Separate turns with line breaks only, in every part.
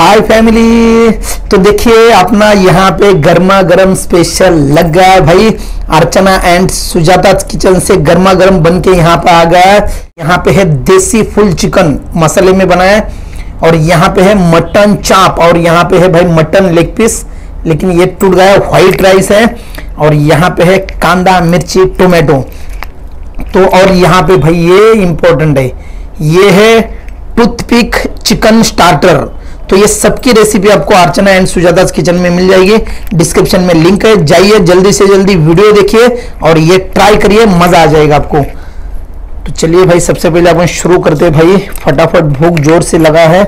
हाय family तो देखिए, अपना यहाँ पे गर्मा गर्म स्पेशल लग गया है भाई। अर्चना एंड सुजाता किचन से गर्मा गर्म बन के यहाँ पे आ गया है। यहाँ पे है देसी फुल चिकन मसाले में बनाया है। और यहाँ पे है मटन चाप और यहाँ पे है भाई मटन लेग पीस लेकिन ये टूट गया व्हाइट राइस है। और यहाँ पे है कांदा, मिर्ची टोमेटो तो और यहाँ पे भाई ये इंपॉर्टेंट है। ये है टूथपिक चिकन स्टार्टर तो ये सबकी रेसिपी आपको अर्चना एंड सुजाता किचन में मिल जाएगी। डिस्क्रिप्शन में लिंक है। जाइए, जल्दी से जल्दी वीडियो देखिए और ये ट्राई करिए, मज़ा आ जाएगा आपको। तो चलिए भाई, सबसे पहले अपन शुरू करते हैं भाई। फटाफट भूख ज़ोर से लगा है।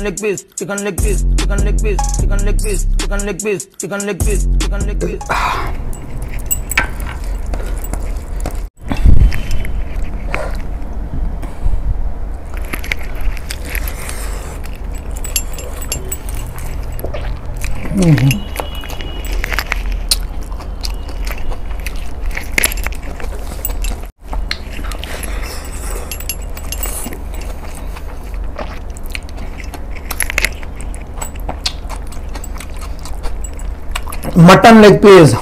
Chicken leg piece, chicken leg piece, chicken leg piece, chicken leg piece, chicken leg piece, chicken leg piece, chicken leg piece.
Mutton leg piece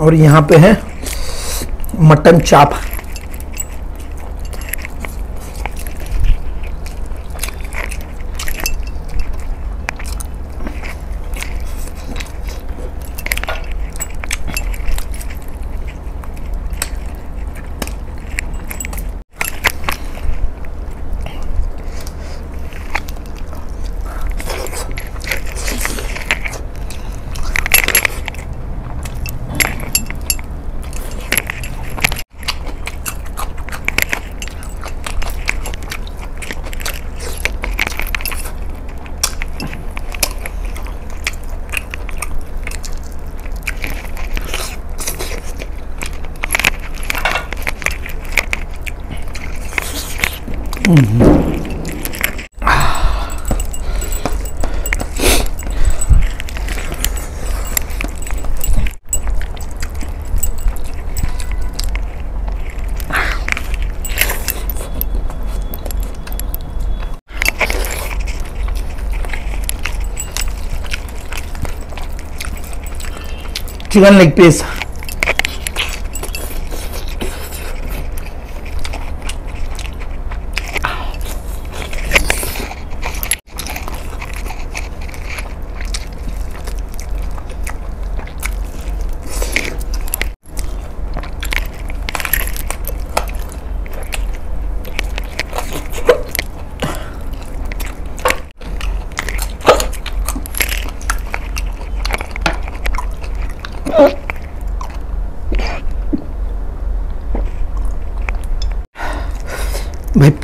और यहाँ पे है मटन चाप। 음. 아. chicken leg piece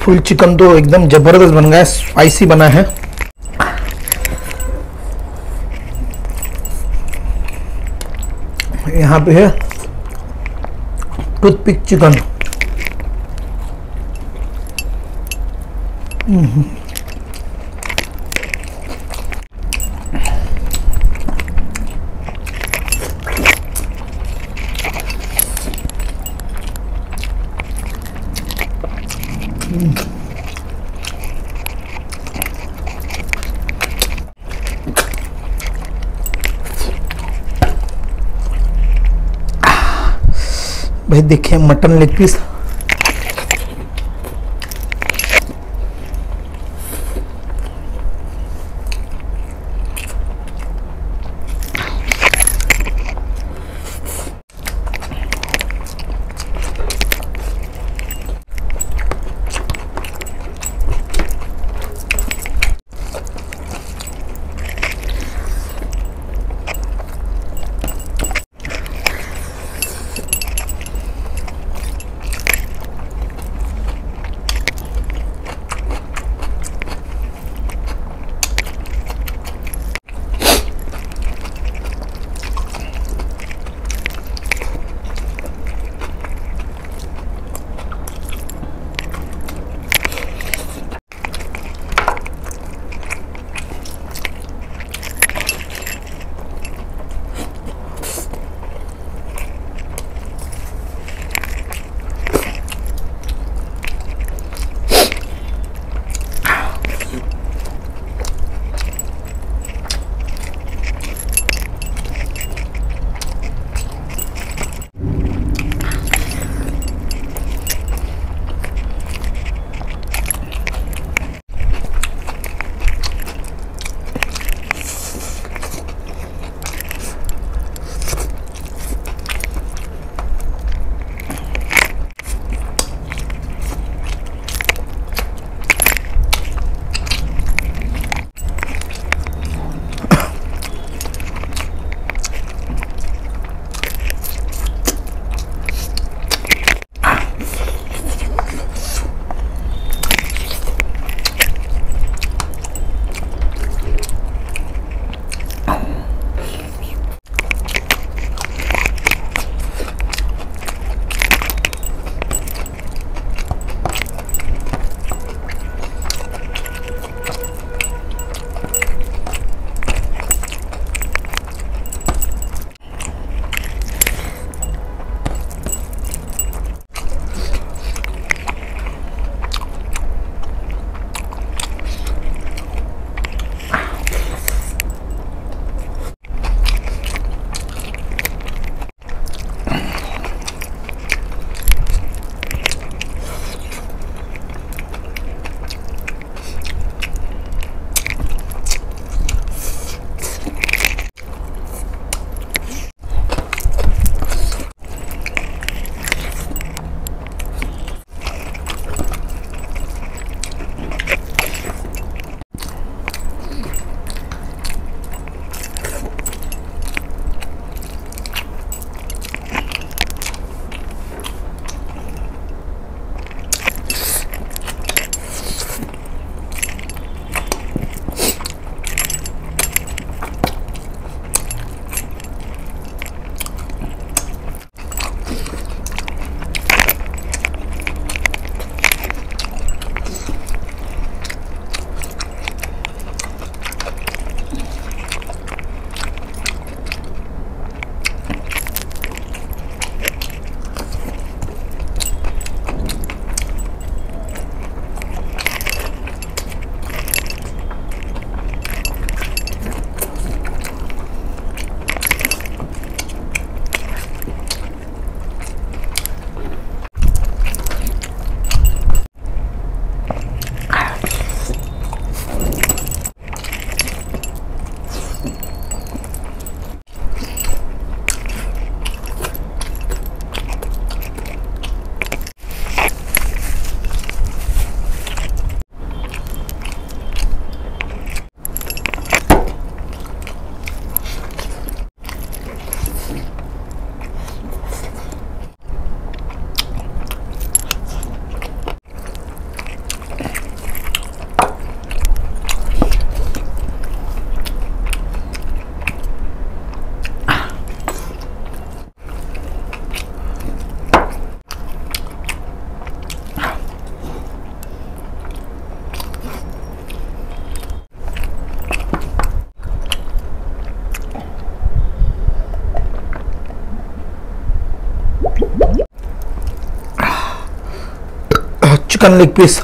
full chicken तो एकदम ज़बरदस्त बन गया है स्पाइसी बना है। यहाँ पे है टूथपिक चिकन भाई देखिए mutton leg piece. Chicken leg piece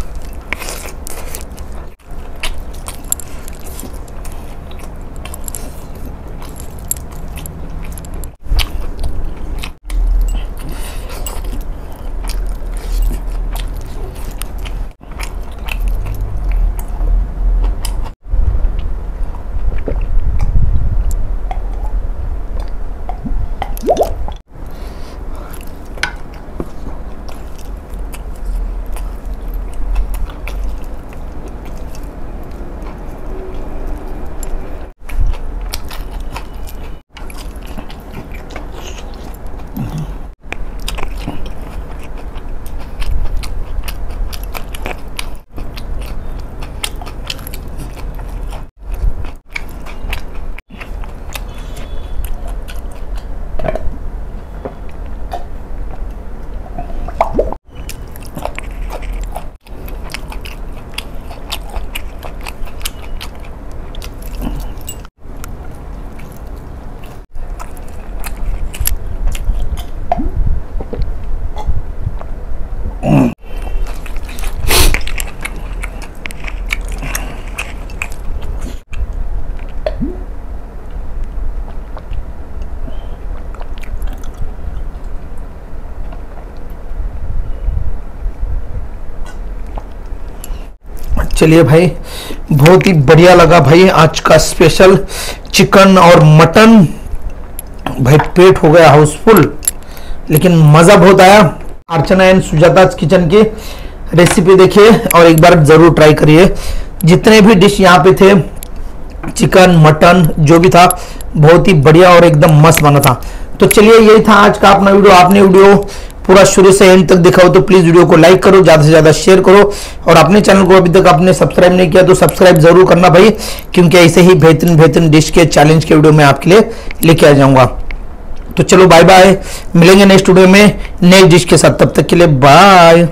चलिए भाई, बहुत ही बढ़िया लगा भाई आज का स्पेशल चिकन और मटन भाई पेट हो गया हाउसफुल लेकिन मज़ा बहुत आया। अर्चना एंड सुजाता किचन की रेसिपी देखिए और एक बार ज़रूर ट्राई करिए। जितने भी डिश यहाँ पे थे चिकन मटन जो भी था, बहुत ही बढ़िया और एकदम मस्त बना था। तो चलिए, यही था आज का अपना वीडियो आपने वीडियो पूरा शुरू से एंड तक दिखाओ तो प्लीज़ वीडियो को लाइक करो, ज़्यादा से ज़्यादा शेयर करो। और अपने चैनल को अभी तक आपने सब्सक्राइब नहीं किया तो सब्सक्राइब ज़रूर करना भाई, क्योंकि ऐसे ही बेहतरीन बेहतरीन डिश के चैलेंज के वीडियो में आपके लिए लेके आ जाऊँगा। तो चलो बाय बाय मिलेंगे नेक्स्ट वीडियो में नेक्स्ट डिश के साथ, तब तक के लिए बाय